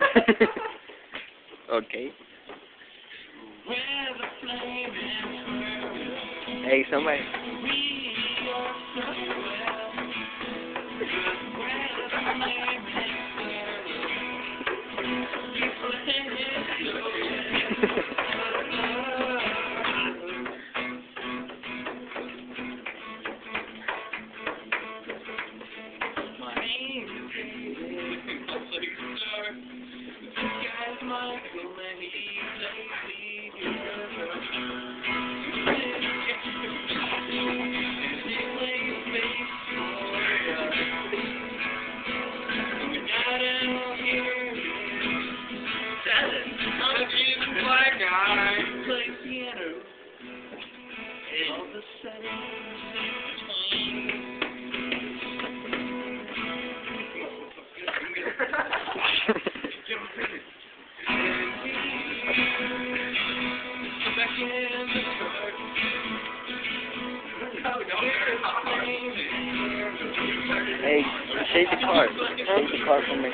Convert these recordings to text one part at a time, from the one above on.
okay. Hey, somebody. Hey, shake the car. Shake the car from.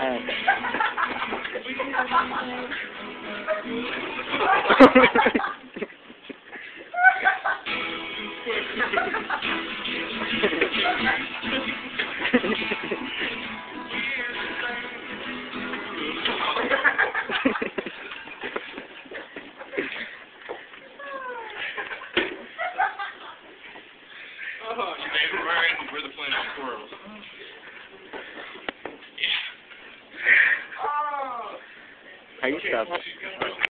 Oh, David Ryan, we're the flamin squirrels. How you stop?